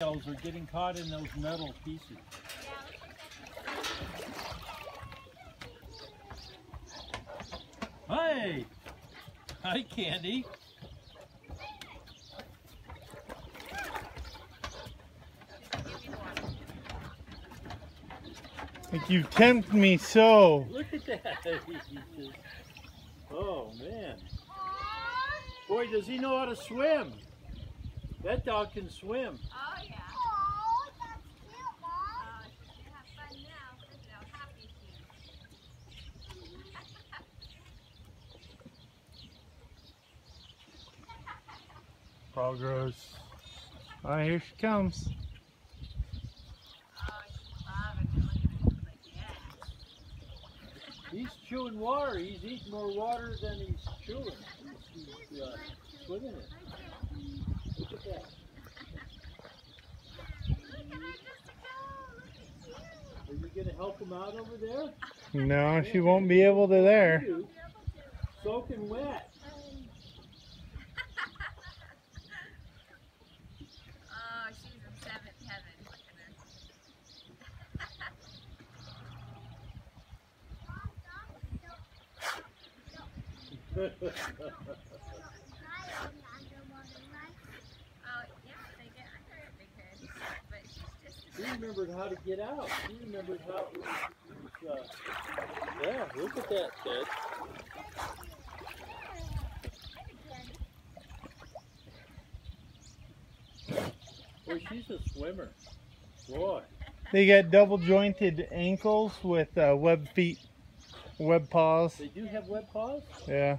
Shells are getting caught in those metal pieces. Hi! Hi, Candy. Like you tempt me so. Look at that. Oh, man. Boy, does he know how to swim. That dog can swim. Oh yeah. Oh, that's cute, Mom. Oh, she can have fun now. Look how happy she is. Progress. All right, here she comes. Oh, she's loving it. Look at it. Like, yeah. He's chewing water. He's eating more water than he's chewing. He's, he's uh, swimming it. Look at that. Look at her just go. Look at you. Are you going to help him out over there? No, she won't be able to there. Soaking wet. Oh, she's in seventh heaven. Look at her. Oh, yeah, they get under it. They could. But she's just he remembered how to get out. He remembered how. Uh, yeah, look at that, Ted. Boy, she's a swimmer. Boy. They got double jointed ankles with uh, web feet, web paws. They do have web paws? Yeah.